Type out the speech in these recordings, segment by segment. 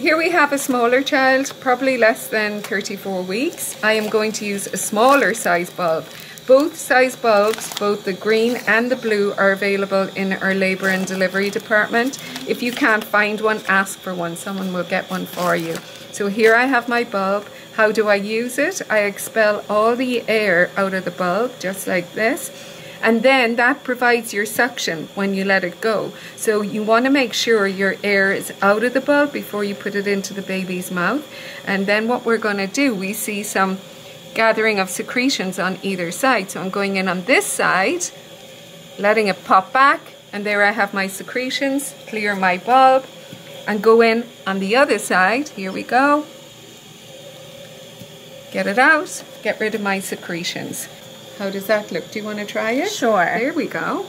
Here we have a smaller child, probably less than 34 weeks. I am going to use a smaller size bulb. Both size bulbs, both the green and the blue, are available in our labour and delivery department. If you can't find one, ask for one. Someone will get one for you. So here I have my bulb. How do I use it? I expel all the air out of the bulb, just like this and then that provides your suction when you let it go. So you want to make sure your air is out of the bulb before you put it into the baby's mouth. And then what we're going to do, we see some gathering of secretions on either side. So I'm going in on this side, letting it pop back, and there I have my secretions, clear my bulb, and go in on the other side. Here we go. Get it out, get rid of my secretions. How does that look? Do you want to try it? Sure. There we go.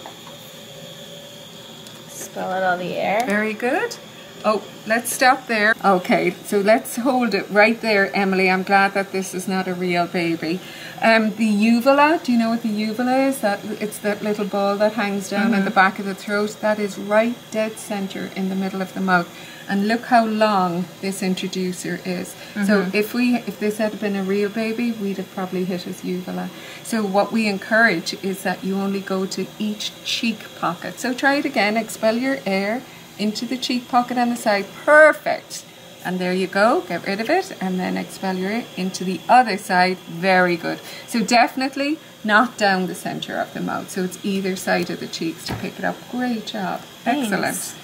Spill out all the air. Very good. Oh, let's stop there. Okay, so let's hold it right there, Emily. I'm glad that this is not a real baby. Um, the uvula, do you know what the uvula is? That It's that little ball that hangs down mm -hmm. at the back of the throat. That is right dead center in the middle of the mouth. And look how long this introducer is. Mm -hmm. So mm-hmm. if we if this had been a real baby, we'd have probably hit his uvula. So what we encourage is that you only go to each cheek pocket. So try it again, expel your air into the cheek pocket on the side. Perfect. And there you go, get rid of it and then expel into the other side. Very good. So definitely not down the center of the mouth. So it's either side of the cheeks to pick it up. Great job. Thanks. Excellent.